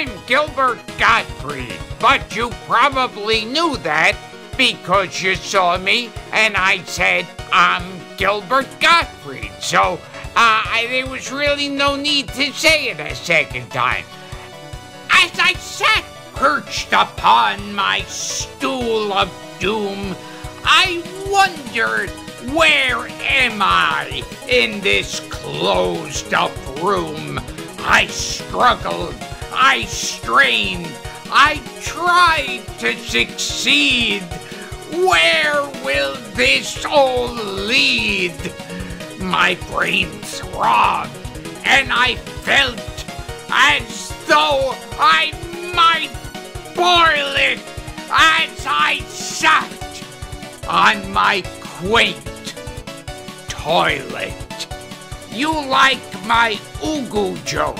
I'm Gilbert Gottfried, but you probably knew that because you saw me and I said I'm Gilbert Gottfried. So uh, there was really no need to say it a second time. As I sat perched upon my stool of doom, I wondered where am I in this closed up room? I struggled, I strained, I tried to succeed. Where will this all lead? My brain throbbed, and I felt as though I might boil it as I sat on my quaint toilet. You like my Ugu joke.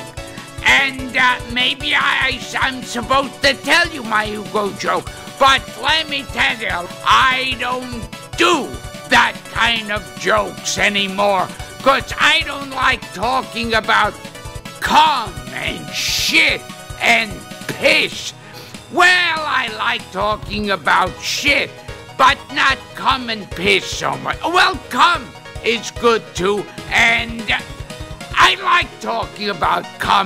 And uh, maybe I, I'm supposed to tell you my Ugu joke. But let me tell you, I don't do that kind of jokes anymore. Because I don't like talking about cum and shit and piss. Well, I like talking about shit, but not cum and piss so much. Well, cum is good too, and I like talking about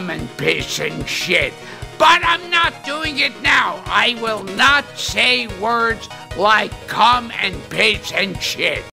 and piss and shit, but I'm not doing it now. I will not say words like cum and piss and shit.